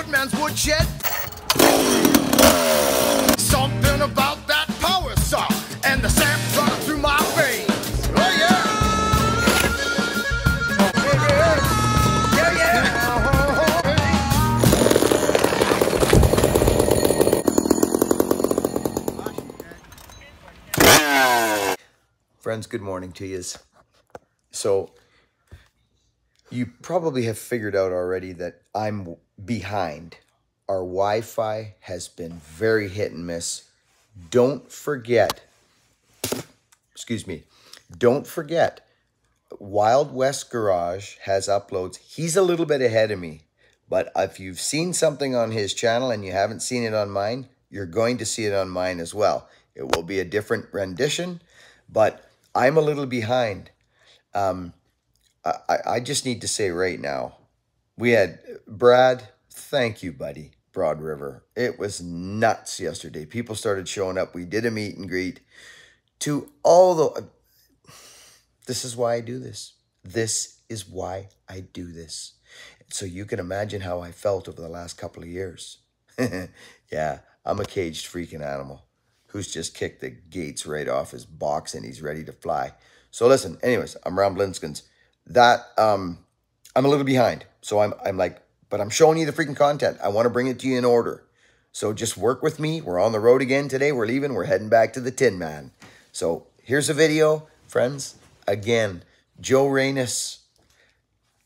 woodman's woodshed. Something about that power saw and the running through my veins. Oh yeah. Yeah, yeah. Yeah, yeah. Friends, good morning to yous. So, you probably have figured out already that I'm behind. Our Wi Fi has been very hit and miss. Don't forget, excuse me, don't forget, Wild West Garage has uploads. He's a little bit ahead of me, but if you've seen something on his channel and you haven't seen it on mine, you're going to see it on mine as well. It will be a different rendition, but I'm a little behind. Um, I, I just need to say right now, we had Brad. Thank you, buddy. Broad River. It was nuts yesterday. People started showing up. We did a meet and greet. To all the. This is why I do this. This is why I do this. So you can imagine how I felt over the last couple of years. yeah, I'm a caged freaking animal who's just kicked the gates right off his box and he's ready to fly. So listen, anyways, I'm Ron Blinskins. That um I'm a little behind. So I'm I'm like, but I'm showing you the freaking content. I want to bring it to you in order. So just work with me. We're on the road again today. We're leaving. We're heading back to the Tin Man. So here's a video, friends. Again, Joe Reynes,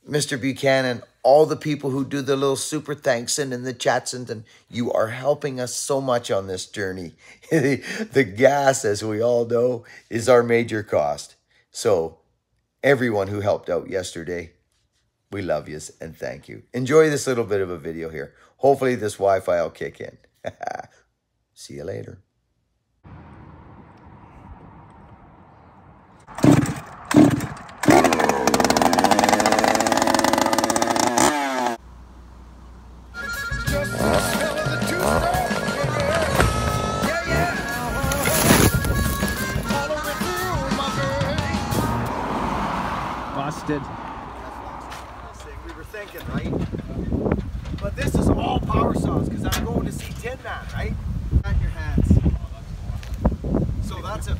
Mr. Buchanan, all the people who do the little super thanks and in the chats and, and you are helping us so much on this journey. the gas, as we all know, is our major cost. So everyone who helped out yesterday, we love you and thank you. Enjoy this little bit of a video here. Hopefully this Wi-Fi will kick in. See you later. Busted. We were thinking, right? But this is all power saws because I'm going to see Tin Man, right? At your hands. So that's it.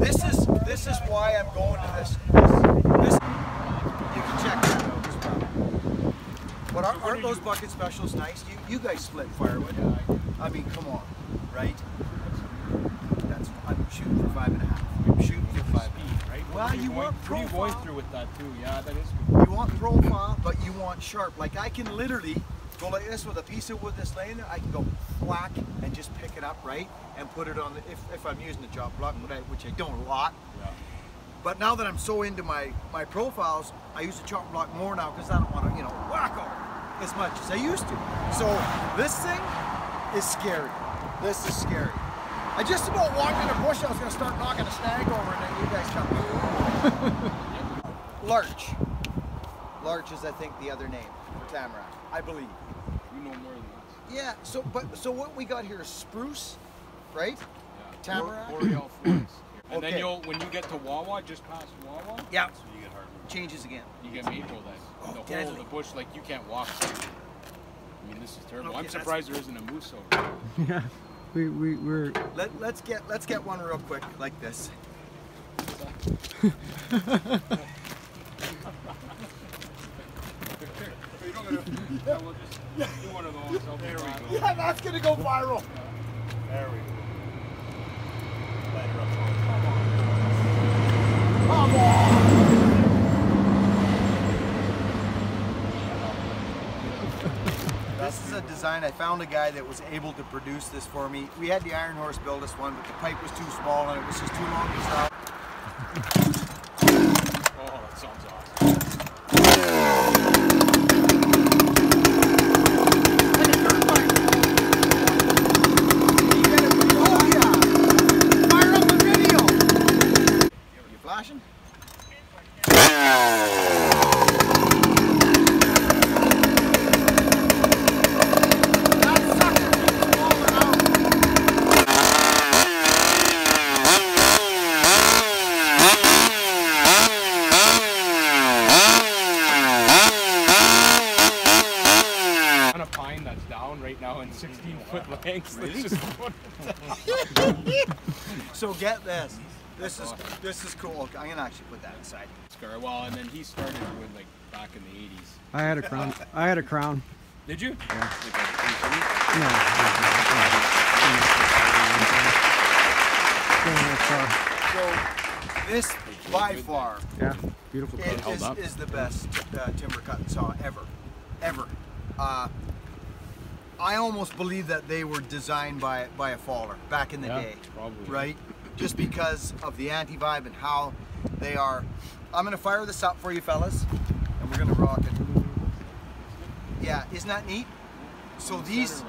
This is this is why I'm going to this. This, you can check that out as well. But aren't, aren't those bucket specials nice? You you guys split firewood. I mean, come on, right? That's I'm shooting for five and a half. I'm shooting for five. and a half. right? Well, What you going- want What are you going through with that too? Yeah, that is good. You want profile, but you want sharp. Like I can literally go like this with a piece of wood that's laying there. I can go whack and just pick it up right and put it on the, if, if I'm using the chop block, which I, which I don't a lot. Yeah. But now that I'm so into my, my profiles, I use the chop block more now because I don't want to, you know, whack on as much as I used to. So this thing is scary. This is scary. I just about walked in a bush. I was going to start knocking a snag over, and then you guys come. Larch. Larch is, I think, the other name for tamarack. I believe. You know more than us. Yeah. So, but so what we got here is spruce, right? Yeah. Tamarack? Boreal forest. And Okay. then you'll when you get to Wawa, just past Wawa, Yeah. so you get hardwood. Changes again. You get maple then. Oh, the whole deadly. of the bush, like you can't walk through. I mean, this is terrible. Okay, I'm that's- surprised there isn't a moose over there. Yeah. We, we, we're. Let, let's get let's get one real quick like this. Yeah, we'll just do one of those. I'll be fine. Yeah, that's gonna go viral. There we go. Light her up. Come on. This is a design. I found a guy that was able to produce this for me. We had the Iron Horse build us one, but the pipe was too small and it was just too long to stop. Oh, that sounds awesome. Oh yeah! Fire up the video! You flashing? That sucker keeps falling out. line that's down right now in 16 foot lengths. Really? So get this. This is this is cool. I'm gonna actually put that aside. Scar. Well, and then he started with like back in the 80s. I had a crown. I had a crown. Did you? Yeah. No. So this by far Yeah, beautiful car. is, up. is the best uh, timber cutting saw ever, ever. Uh, I almost believe that they were designed by by a faller back in the Yeah, day, probably. right? Just because of the anti-vibe and how they are. I'm gonna fire this up for you, fellas, and we're gonna rock it. Yeah, isn't that neat? So these,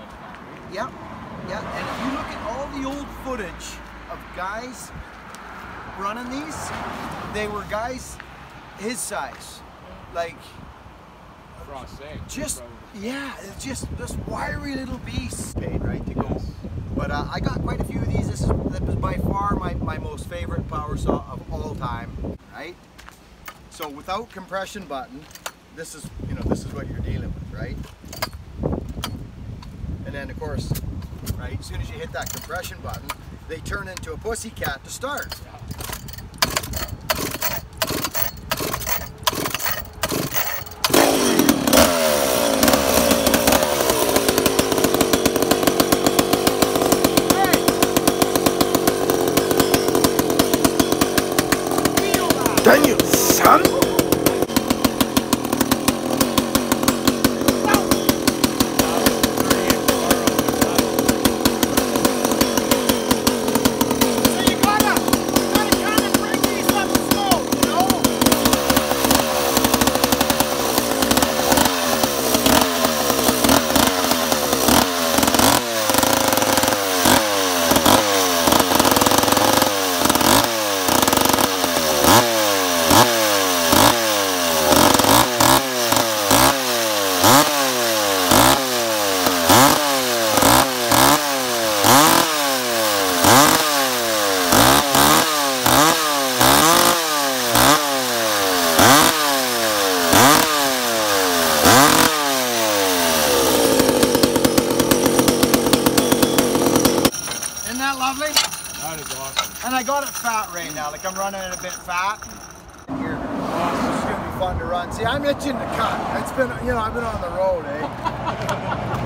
yeah, yeah. And if you look at all the old footage of guys running these, they were guys his size, like just. Yeah, it's just this wiry little beast. Right to go. Yes. But uh, I got quite a few of these. This is that was by far my, my most favorite power saw of all time. Right. So without compression button, this is you know this is what you're dealing with, right? And then of course, right, as soon as you hit that compression button, they turn into a pussycat to start. Daniel, son! So you gotta, gotta kind of bring these up slow, you know? Isn't that lovely? That is awesome. And I got it fat right now, like I'm running it a bit fat. Here, this is gonna be fun to run. See, I'm itching to cut. It's been, you know, I've been on the road, eh?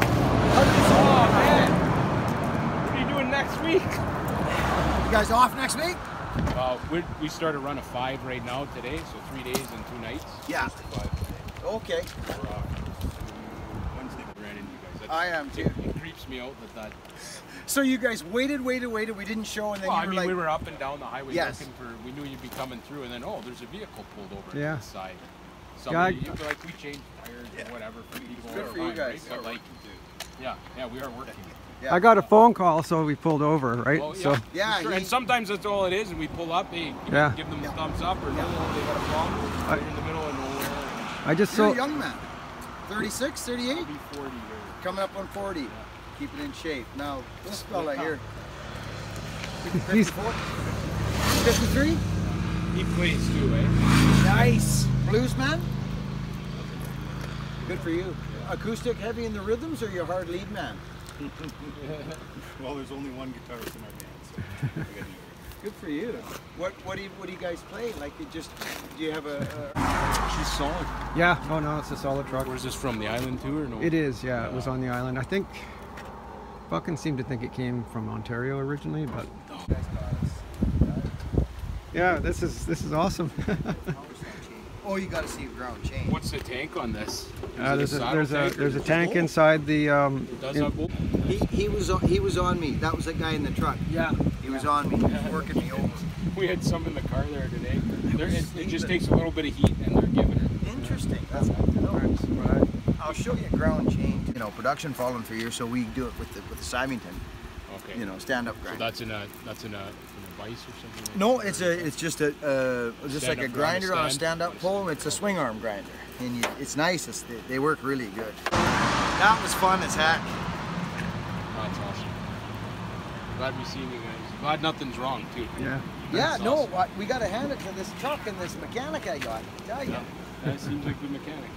Oh man, what are you doing next week? You guys off next week? Uh, we we start a run of five right now today, so three days and two nights. Yeah. Okay. We're off Wednesday. We ran into you guys. That's- I am too. It, it creeps me out that that. So you guys waited, waited, waited. We didn't show, and then Well, you I were mean, like, we were up and down the highway Yes. looking for. We knew you'd be coming through, and then oh, there's a vehicle pulled over Yeah. to the side. Yeah, Somebody, I- you'd like we changed tires or whatever for people. Good for you guys. Right? But like, yeah, yeah, we are working. yeah. I got a phone call, so we pulled over, right? Oh, yeah, So Yeah, sure. he- and sometimes that's all it is, and we pull up, hey, give, Yeah. give them Yeah. the thumbs up, or no, they got a problem. I- in the middle of nowhere. I just you're saw. a young man. 36, 38? Be 40 here. Coming up on 40. Keep it in shape. Now, this fella here. He's 53? He plays too, eh? Nice. Blues man? Good for you. Acoustic heavy in the rhythms or your hard lead man? Well, there's only one guitarist in our band, so we gotta do it. Good for you. What what do you what do you guys play? Like you just do you have a, She's solid. Yeah. Oh no, it's a solid truck. Where's this from? The island too, or no? It is. Yeah, it was on the island. I think. Fucking seemed to think it came from Ontario originally, but yeah, this is this is awesome. Oh, you got to see a ground change. What's the tank on this? Uh, there's a saddle there's a tank or there's a tank bolt? inside the um. It does in- have? He, he was on, he was on me. That was the guy in the truck. yeah. He was on me. He was working me over. We had some in the car there today. There, it, it just takes a little bit of heat, and they're giving it. Interesting. That's good to know. Right. I'll show you a ground change. You know, production falling for you, so we do it with the with the Simington. Okay. You know, stand up so grind. that's in a that's in a, in a vice or something. Like No, that, it's a it's just a uh, just like a Stand-up grind, grinder on a stand? stand-up pole. It's a swing arm grinder, and you, it's nice. It's, they, they work really good. That was fun as heck. That's awesome. Glad we seen you guys. Glad nothing's wrong too. Yeah. Yeah, That's no, awesome. what, we got to hand it to this truck and this mechanic I got. I tell you. Yeah. That seems like the mechanic.